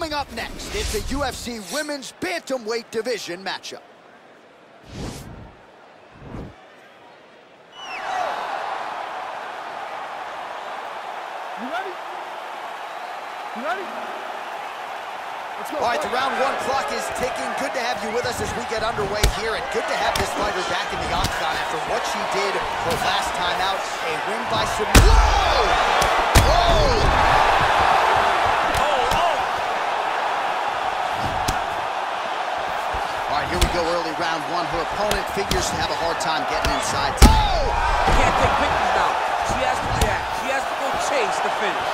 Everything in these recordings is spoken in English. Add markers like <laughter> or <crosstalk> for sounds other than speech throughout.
Coming up next, it's a UFC Women's Bantamweight Division matchup. You ready? You ready? Let's go. All right, the round one clock is ticking. Good to have you with us as we get underway here, and good to have this fighter back in the octagon after what she did her last time out. A win by submission. Whoa! Whoa! Go, early round one. Her opponent figures to have a hard time getting inside. Oh! Can't take pictures now. She has to. She has to go chase the finish.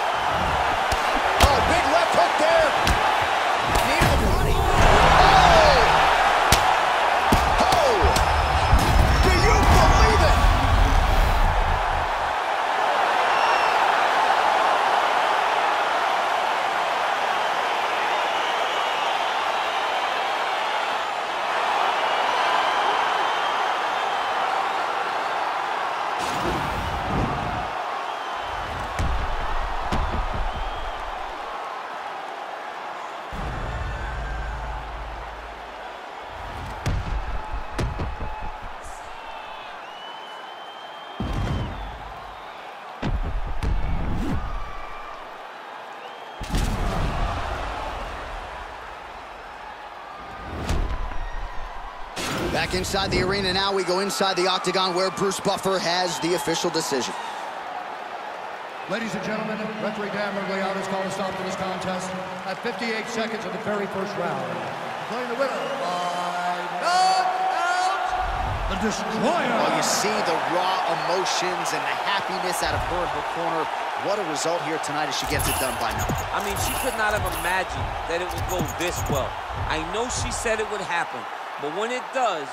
Back inside the arena now, we go inside the octagon where Bruce Buffer has the official decision. Ladies and gentlemen, referee Dan Miragliotta has called a stop to this contest at 58 seconds of the very first round. Declaring the winner by knockout, the Destroyer. Well, you see the raw emotions and the happiness out of her in her corner. What a result here tonight as she gets it done by knockout. I mean, she could not have imagined that it would go this well. I know she said it would happen, but when it does,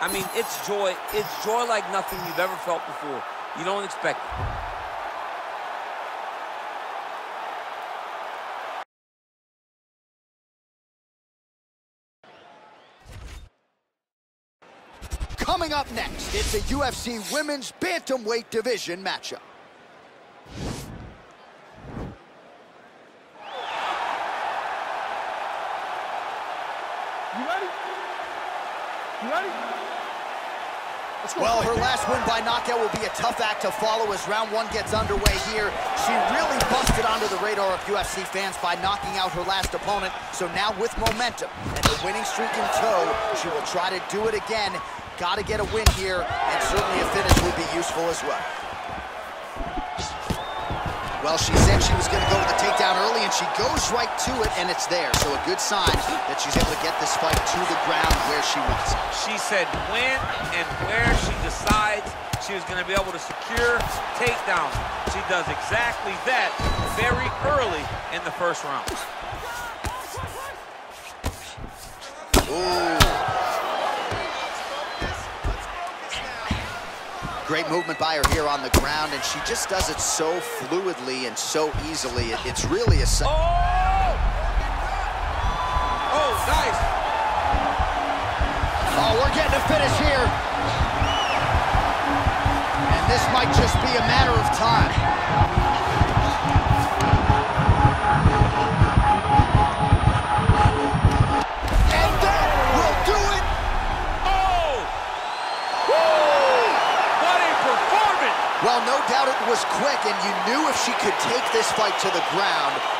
I mean, it's joy. It's joy like nothing you've ever felt before. You don't expect it. Coming up next, it's a UFC Women's Bantamweight Division matchup. You ready? You ready? Let's go. Well, her last win by knockout will be a tough act to follow as round one gets underway here. She really busted onto the radar of UFC fans by knocking out her last opponent. So now with momentum and the winning streak in tow, she will try to do it again. Got to get a win here, and certainly a finish would be useful as well. Well, she said she was going to go to the takedown early, and she goes right to it, and it's there. So a good sign that she's able to get this fight to the ground where she wants it. She said when and where she decides she was going to be able to secure takedown. She does exactly that very early in the first round. Ooh. Great movement by her here on the ground, and she just does it so fluidly and so easily. It- it's really a... Oh! Oh, nice. Oh, we're getting a finish here. And this might just be a matter of time.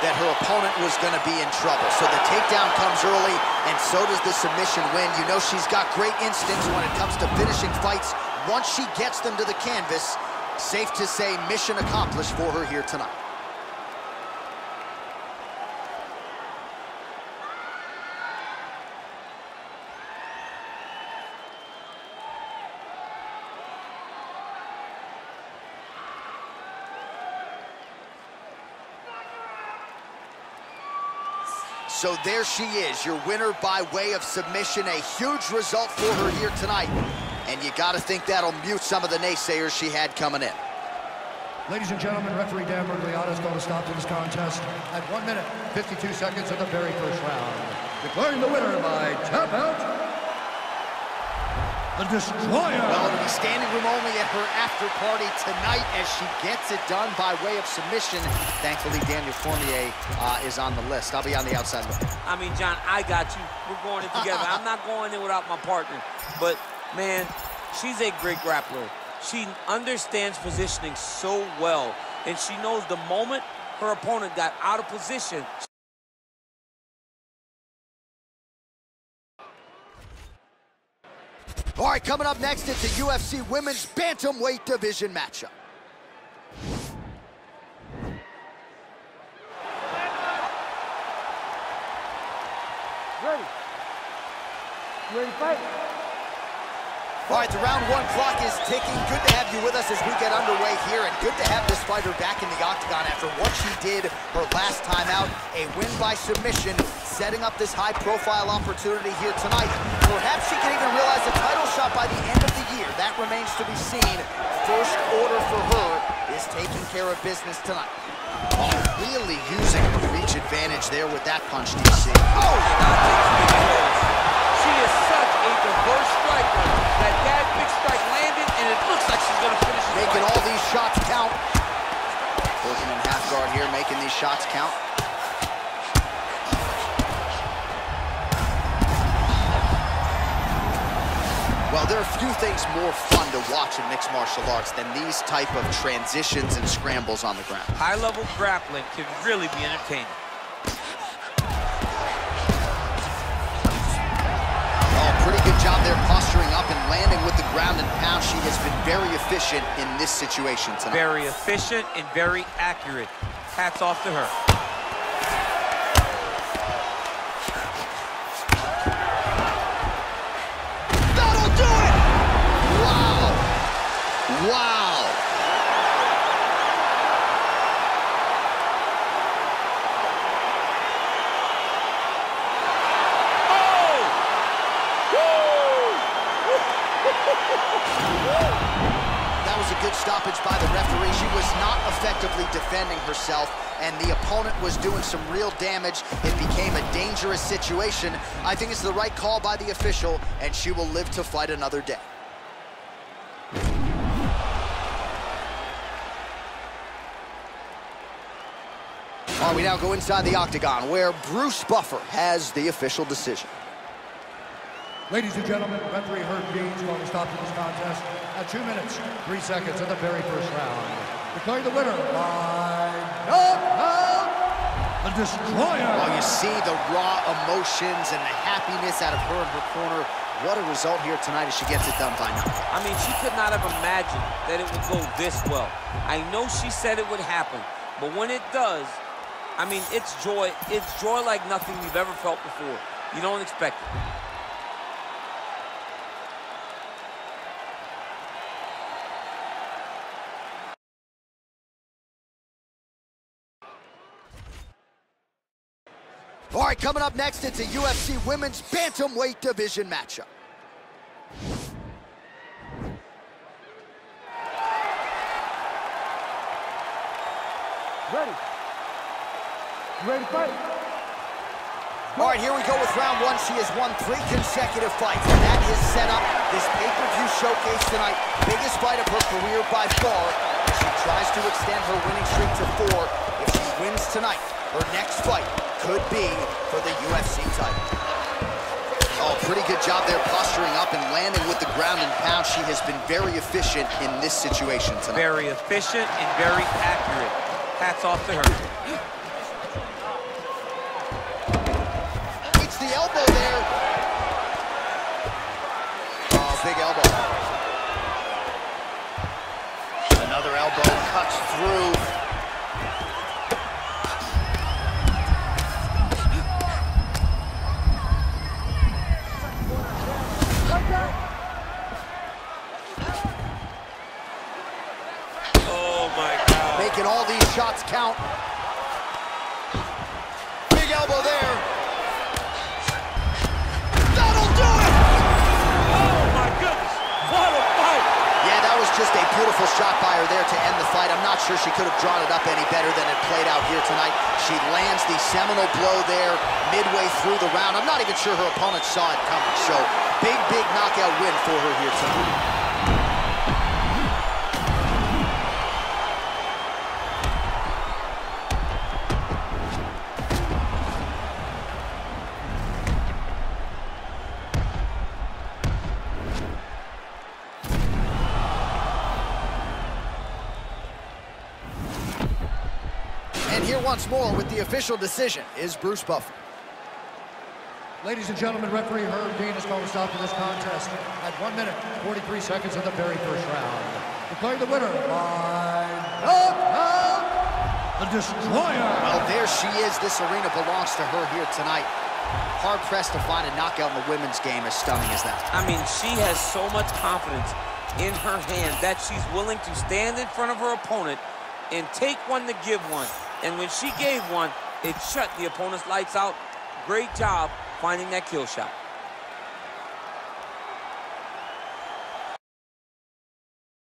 That her opponent was going to be in trouble. So the takedown comes early, and so does the submission win. You know she's got great instincts when it comes to finishing fights. Once she gets them to the canvas, safe to say mission accomplished for her here tonight. So there she is, your winner by way of submission. A huge result for her here tonight. And you got to think that'll mute some of the naysayers she had coming in. Ladies and gentlemen, referee Dan Miragliotta has called a stop to this contest at 1 minute, 52 seconds of the very first round. Declaring the winner by tap out, the Destroyer. Well, it'll be standing room only at her after party tonight as she gets it done by way of submission. Thankfully, Daniel Cormier uh, is on the list. I'll be on the outside looking. I mean, John, I got you. We're going in together. <laughs> I'm not going in without my partner. But, man, she's a great grappler. She understands positioning so well, and she knows the moment her opponent got out of position, All right, coming up next, it's a UFC Women's Bantamweight Division matchup. Ready. Ready fight? All right, the round one clock is ticking. Good to have you with us as we get underway here, and good to have this fighter back in the octagon after what she did her last time out. A win by submission, setting up this high-profile opportunity here tonight. Perhaps she can even realize a title shot by the end of the year. That remains to be seen. First order for her is taking care of business tonight. Oh, really using her reach advantage there with that punch, DC. Oh! She is such a diverse striker that that big strike landed, and it looks like she's going to finish this Making fight. all these shots count. Working in half guard here, making these shots count. Well, there are a few things more fun to watch in mixed martial arts than these type of transitions and scrambles on the ground. High-level grappling can really be entertaining. Oh, pretty good job there posturing up and landing with the ground and pound. She has been very efficient in this situation tonight. Very efficient and very accurate. Hats off to her. Good stoppage by the referee. She was not effectively defending herself, and the opponent was doing some real damage. It became a dangerous situation. I think it's the right call by the official, and she will live to fight another day. All right, we now go inside the octagon, where Bruce Buffer has the official decision. Ladies and gentlemen, referee Herb Dean's going to stop to this contest at 2 minutes, 3 seconds of the very first round. Declaring the winner by knockout, the Destroyer. Well, you see the raw emotions and the happiness out of her in her corner. What a result here tonight as she gets it done by knockout. I mean, she could not have imagined that it would go this well. I know she said it would happen, but when it does, I mean, it's joy. It's joy like nothing you've ever felt before. You don't expect it. All right, coming up next, it's a UFC Women's Bantamweight Division matchup. Ready. Ready to fight? All right, here we go with round one. She has won three consecutive fights, and that has set up this pay-per-view showcase tonight. Biggest fight of her career by far. She tries to extend her winning streak to four. If she wins tonight, her next fight could be for the UFC title. Oh, pretty good job there posturing up and landing with the ground and pound. She has been very efficient in this situation tonight. Very efficient and very accurate. Hats off to her. <laughs> shot by her there to end the fight. I'm not sure she could have drawn it up any better than it played out here tonight. She lands the seminal blow there midway through the round. I'm not even sure her opponent saw it coming. So big, big knockout win for her here tonight. And here once more with the official decision is Bruce Buffer. Ladies and gentlemen, referee Herb Dean has called a stop to this contest at 1 minute, 43 seconds of the very first round. Declaring the winner by knockout, the Destroyer. Well, there she is. This arena belongs to her here tonight. Hard-pressed to find a knockout in the women's game as stunning as that. I mean, she has so much confidence in her hand that she's willing to stand in front of her opponent and take one to give one. And when she gave one, it shut the opponent's lights out. Great job finding that kill shot.